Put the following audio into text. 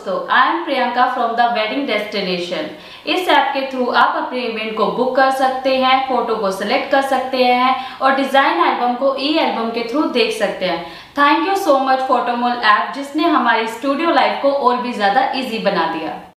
दोस्तों I am Priyanka from the wedding destination इस app के थ्रू आप अपने इवेंट को बुक कर सकते हैं फ़ोटो को सिलेक्ट कर सकते हैं और डिज़ाइन एल्बम को e ई एल्बम के थ्रू देख सकते हैं। Thank you so much फोटोमोल app जिसने हमारी स्टूडियो लाइफ को और भी ज़्यादा इजी बना दिया।